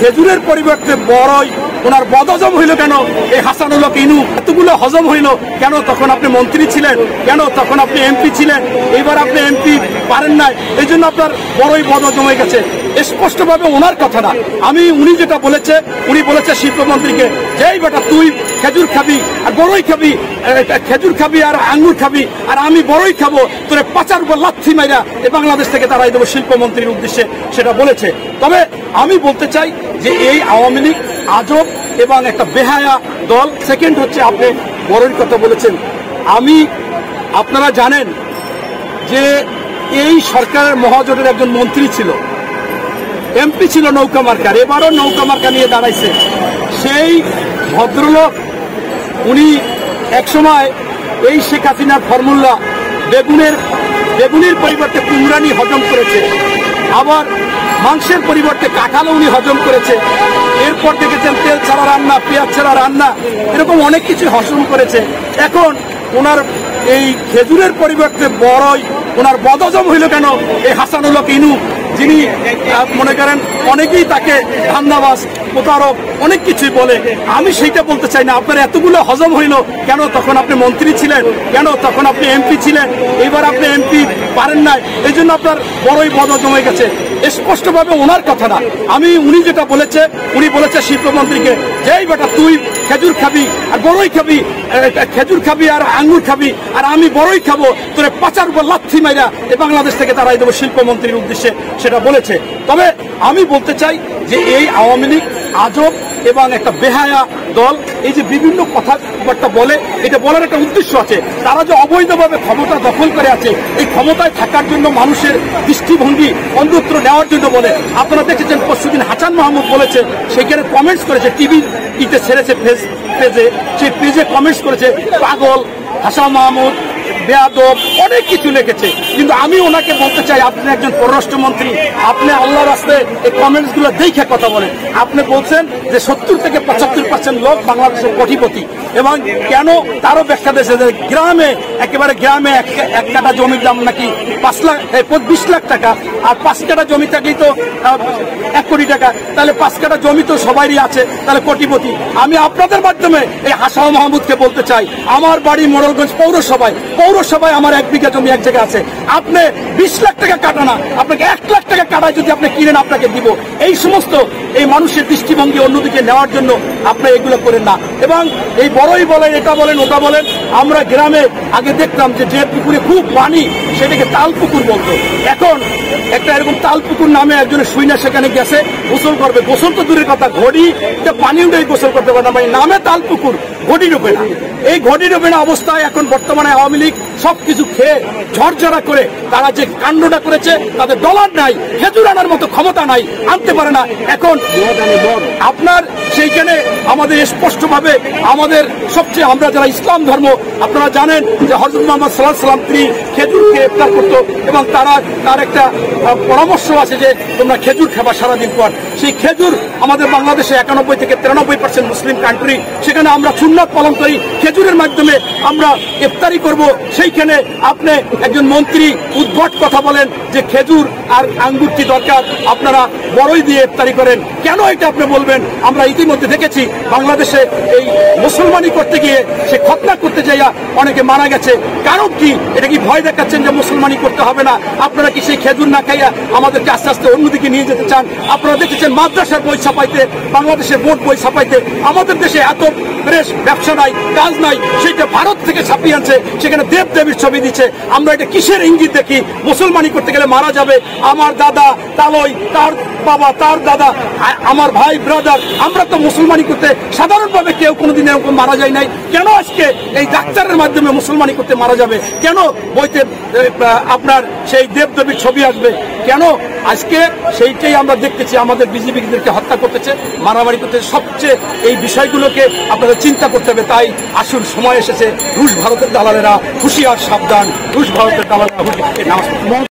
খেজুরের পরিবর্তে বড়ই। ওনার বদহজম হইল কেন? এই হাসানুল্লাহ ইনু এতগুলো হজম হইল কেন? তখন আপনি মন্ত্রী ছিলেন। কেন? তখন আপনি এমপি ছিলেন। এবার আপনি এমপি পারেন নাই। এই জন্য আপনার বড়ই বদহজম হয়ে গেছে। স্পষ্টভাবে ওনার কথা না। আমি উনি যেটা বলেছে, উনি বলেছে শিল্পমন্ত্রীকে, যে এই বেটা তুই খেজুর খাবি আর বড়ই খাবি খেজুর খাবি আর আঙ্গুর খাবি আর আমি বড়ই খাব, তোরে পাচার উপর লাথি মাইরা এই বাংলাদেশ থেকে তারাই দেবো শিল্পমন্ত্রীর উদ্দেশ্যে সেটা বলেছে। তবে আমি বলতে চাই যে এই আওয়ামী লীগ আজব এবং একটা বেহায়া দল। সেকেন্ড হচ্ছে আপনি বড়ই কথা বলেছেন। আমি, আপনারা জানেন যে এই সরকারের মহাজোটের একজন মন্ত্রী ছিল। এমপি ছিল নৌকা মার্কার, এবারও নৌকা মার্কা নিয়ে দাঁড়াইছে। সেই ভদ্রলোক, উনি একসময় এই শেখ হাসিনার ফর্মুলা বেগুনের বেগুনের পরিবর্তে কুমড়ানি হজম করেছে, আবার মাংসের পরিবর্তে কাঁঠালও উনি হজম করেছে। এরপর দেখেছেন তেল ছাড়া রান্না, পেঁয়াজ ছাড়া রান্না, এরকম অনেক কিছু হজম করেছে। এখন ওনার এই খেজুরের পরিবর্তে বড়ই, ওনার বদজম হইল কেন? এই হাসানুল্লাহ ইনু যিনি মনে করেন অনেকেই তাকে ধান্দাবাজ, প্রতারক, অনেক কিছুই বলে। আমি সেইটা বলতে চাই না। আপনার এতগুলো হজম হইল, কেন তখন আপনি মন্ত্রী ছিলেন? কেন তখন আপনি এমপি ছিলেন? এবার আপনি এমপি পারেন নাই। এই জন্য আপনার বড়ই বদহজম হয়ে গেছে। স্পষ্টভাবে ওনার কথা না। আমি, উনি যেটা বলেছে, উনি বলেছে শিল্পমন্ত্রীকে যে এই বেটা তুই খেজুর খাবি আর বড়ই খাবি খেজুর খাবি আর আঙ্গুর খাবি আর আমি বড়ই খাব, তোরে পাচার উপর লাথি মাইরা এই বাংলাদেশ থেকে তারাই দেবো শিল্পমন্ত্রীর উদ্দেশ্যে। সেটা বলেছে। তবে আমি বলতে চাই যে এই আওয়ামী লীগ, আজব এবং একটা বেহায়া দল, এই যে বিভিন্ন কথাবার্তা বলে, এটা বলার একটা উদ্দেশ্য আছে। তারা যে অবৈধভাবে ক্ষমতা দখল করে আছে, এই ক্ষমতায় থাকার জন্য মানুষের দৃষ্টিভঙ্গি অন্যত্র নেওয়ার জন্য বলে। আপনারা দেখেছেন পরশুদিন হাসান মাহমুদ বলেছে, সেখানে কমেন্টস করেছে টিভি ইতে ছেড়েছে ফেস পেজে সেই পেজে কমেন্টস করেছে, পাগল হাসান মাহমুদ বেয়াদব, অনেক কিছু লিখেছে। কিন্তু আমি ওনাকে বলতে চাই, আপনি একজন পররাষ্ট্রমন্ত্রী, আপনি আল্লাহ রাস্তায় এই কমেন্টসগুলো দেখে কথা বলেন। আপনি বলছেন যে সত্তর থেকে পঁচাত্তর পার্সেন্ট লোক বাংলাদেশের কোটিপতি। এবং কেন তারও ব্যাখ্যা দিয়েছে যে গ্রামে, একেবারে গ্রামে এক কাটা জমির দাম নাকি পাঁচ লাখ বিশ লাখ টাকা। আর পাঁচ কাটা জমি থাকলেই তো এক কোটি টাকা। তাহলে পাঁচ কাটা জমি তো সবারই আছে, তাহলে কোটিপতি। আমি আপনাদের মাধ্যমে এই হাসাও মাহমুদকে বলতে চাই, আমার বাড়ি মোড়লগঞ্জ পৌরসভায়। পৌরসভায় আমার এক বিঘা জমি এক জায়গায় আছে। আপনি বিশ লাখ টাকা কাটানা, আপনাকে এক লাখ টাকা কাটায় যদি আপনি কিনেন, আপনাকে দিব। এই সমস্ত এই মানুষের দৃষ্টিভঙ্গি অন্যদিকে নেওয়ার জন্য আপনি এগুলো করেন না। এবং এই বড়ই বলেন, এটা বলেন, ওটা বলেন, আমরা গ্রামে আগে দেখতাম যে যে পুকুরে খুব পানি, সেটাকে তাল পুকুর বলতো। এখন একটা এরকম তাল পুকুর নামে একজনের সুইনা সেখানে গেছে, গোসল করবে। গোসল তো দূরের কথা, ঘড়ি পানি উঠে গোসল করতে পারে না। মানে নামে তাল পুকুর ঘটি ডুবে না। এই ঘটি ডুবে না অবস্থায় এখন বর্তমানে আওয়ামী লীগ সবকিছু খেয়ে ঝরঝরা করে তারা যে কাণ্ডটা করেছে তাদের ডলার নাই খেজুর আনার মতো ক্ষমতা নাই আনতে পারে না। এখন আপনার সেইখানে আমাদের স্পষ্টভাবে আমাদের সবচেয়ে আমরা যারা ইসলাম ধর্ম, আপনারা জানেন যে হজরত মোহাম্মদ সাল্লাহ সাল্লাম তিনি খেজুরকে ইফতার করতো এবং তারা, তার একটা পরামর্শ আছে যে তোমরা খেজুর খাবা সারাদিন পর। সেই খেজুর আমাদের বাংলাদেশে একানব্বই থেকে তিরানব্বই পার্সেন্ট মুসলিম কান্ট্রি সেখানে আমরা সুন্নাত পালন করি। খেজুরের মাধ্যমে আমরা ইফতারি করব। সেইখানে আপনি একজন মন্ত্রী উদ্ভট কথা বলেন যে খেজুর আর আঙ্গুরটি দরকার? আপনারা বড়ই দিয়ে ইফতারি করেন। কেন এটা আপনি বলবেন? আমরা ইতিমধ্যে দেখেছি, বাংলাদেশে এই মুসলমানি করতে গিয়ে সে খতনা করতে যাইয়া অনেকে মারা গেছে। কারণ কি? এটা কি ভয় দেখাচ্ছেন যে মুসলমানি করতে হবে না? আপনারা কি সেই খেজুর না খাইয়া আমাদেরকে আস্তে আস্তে অন্যদিকে নিয়ে যেতে চান? আপনারা দেখেছেন মাদ্রাসার বই ছাপাইতে, বাংলাদেশের বোর্ড বই ছাপাইতে আমাদের দেশে এত প্রেস ব্যবসা নাই, কাজ নাই সেটা ভারত থেকে ছাপিয়ে আনছে, সেখানে দেব দেবীর ছবি দিচ্ছে। আমরা এটা কিসের ইঙ্গিত দেখি? মুসলমানি করতে গেলে মারা যাবে। আমার দাদা তালই, তার বাবা, তার দাদা আমার ভাই ব্রাদার আমরা তো মুসলমানি করতে সাধারণভাবে কেউ কোনোদিন এরকম মারা যায় নাই। কেন আজকে এই ডাক্তারের মাধ্যমে মুসলমানি করতে মারা যাবে? কেন বইতে আপনার সেই দেবদেবীর ছবি আসবে? কেন আজকে সেইটাই আমরা দেখতেছি, আমাদের বিজেপিদেরকে হত্যা করতেছে, মারামারি করতেছে। সবচেয়ে এই বিষয়গুলোকে আপনাদের চিন্তা করতে হবে। তাই আসুন, সময় এসেছে। রুশ ভারতের দালালেরা হুঁশিয়ার, সাবধান। রুশ ভারতের দালালেরা হুঁশিয়ার।